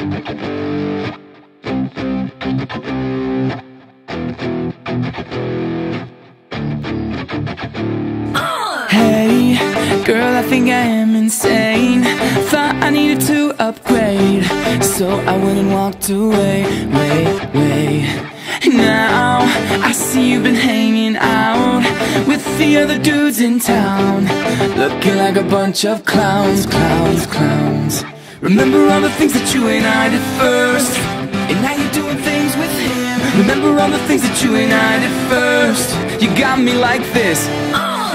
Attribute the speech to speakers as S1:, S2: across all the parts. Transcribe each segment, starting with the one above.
S1: Hey, girl, I think I am insane. Thought I needed to upgrade So I went and walked away, wait, wait Now, I see you've been hanging out With the other dudes in town. Looking like a bunch of clowns, clowns, clowns Remember all the things that you and I did first. And now you're doing things with him. Remember all the things that you and I did first. You got me like this.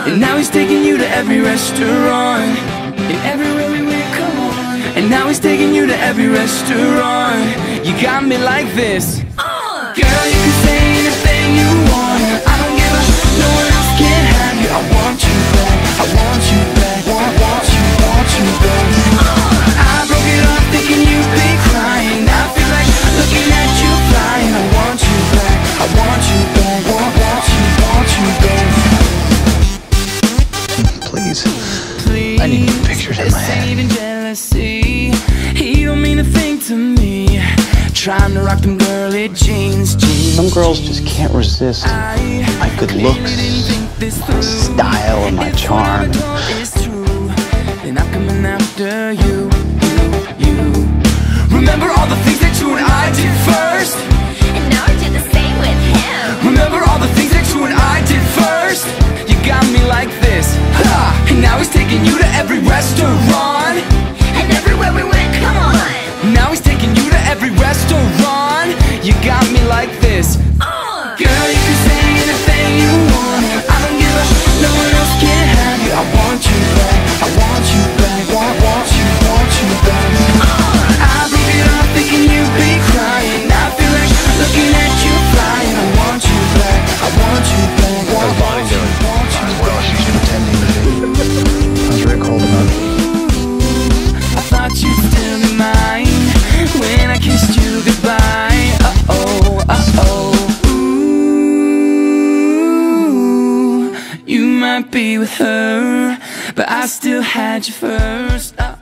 S1: And now he's taking you to every restaurant. And everywhere we went, come on. And now he's taking you to every restaurant. You got me like this. Girl, you can say I
S2: need pictures in my head.
S1: jealousy. He don't mean a thing to me. Trying to rock them girly jeans, jeans.
S2: Some girls just can't resist my good looks,
S1: didn't think this
S2: my style, and my charm.
S1: Got me like this ha! And now he's taking you to every restaurant Might be with her, but I still had you first. Uh